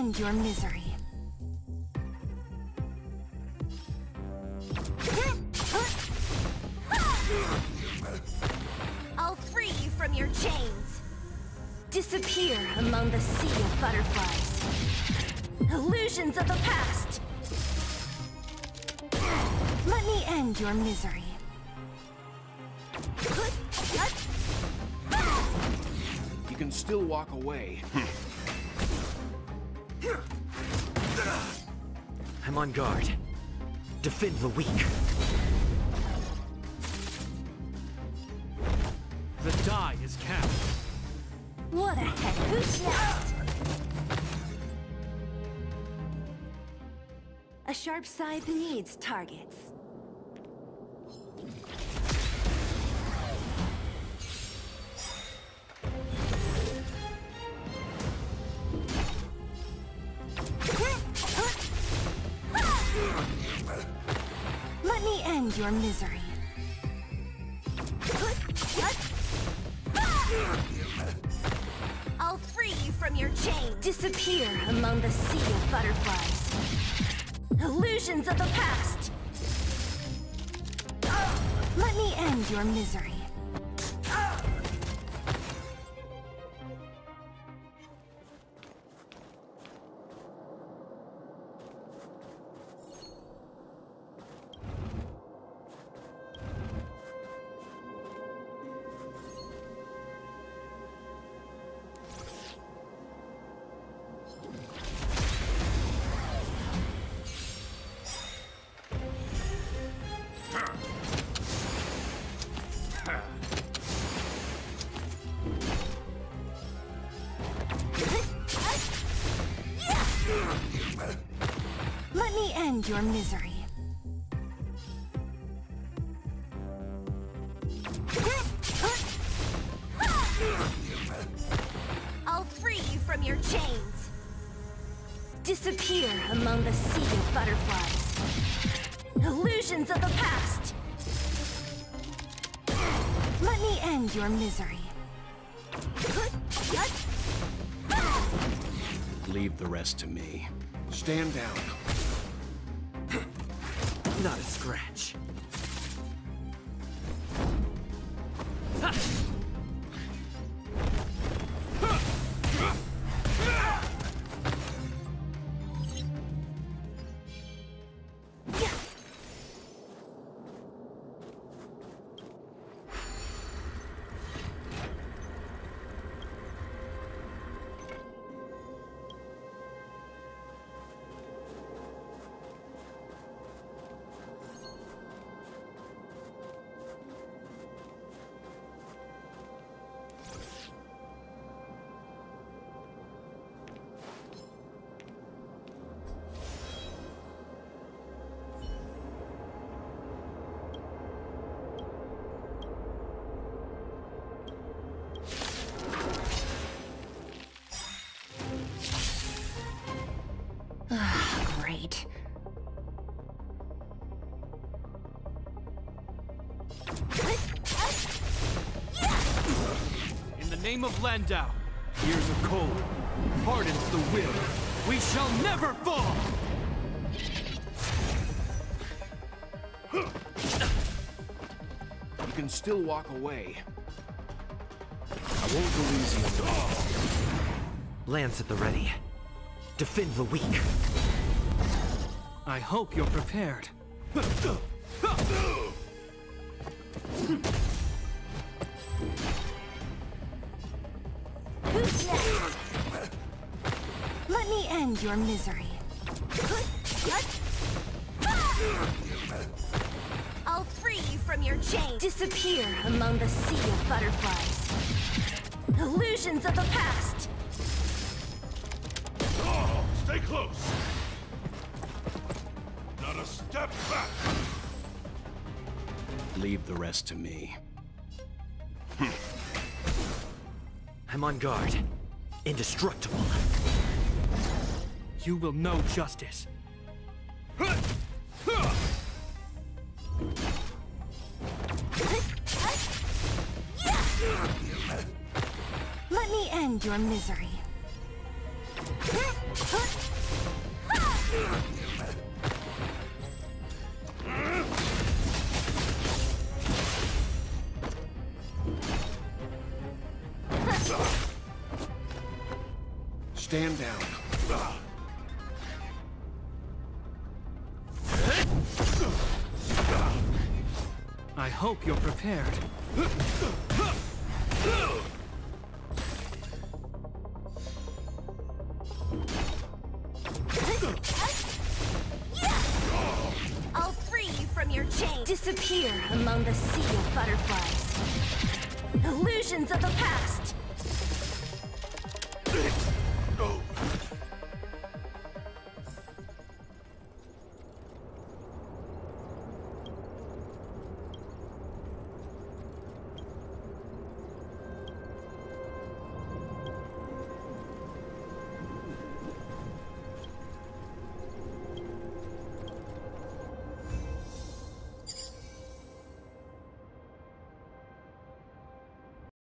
end your misery. I'll free you from your chains. Disappear among the sea of butterflies. Illusions of the past. Let me end your misery. You can still walk away. I'm on guard. Defend the weak. The die is cast. What a heck! Who's next? A sharp scythe needs targets. End your misery. I'll free you from your chain. Disappear among the sea of butterflies. Illusions of the past. Let me end your misery. End your misery. I'll free you from your chains. Disappear among the sea of butterflies. Illusions of the past. Let me end your misery. Leave the rest to me. Stand down. Not a scratch. Name of Landau, here's of cold, hardens the will. We shall never fall! You can still walk away. I won't go easy on you. Lance at the ready. Defend the weak. I hope you're prepared. end your misery. I'll free you from your chain. Disappear among the sea of butterflies. Illusions of the past. Oh, stay close! Not a step back! Leave the rest to me. Hmm. I'm on guard. Indestructible you will know justice. Let me end your misery. Stand down. I hope you're prepared. I'll free you from your chains. Disappear among the sea of butterflies. Illusions of the past.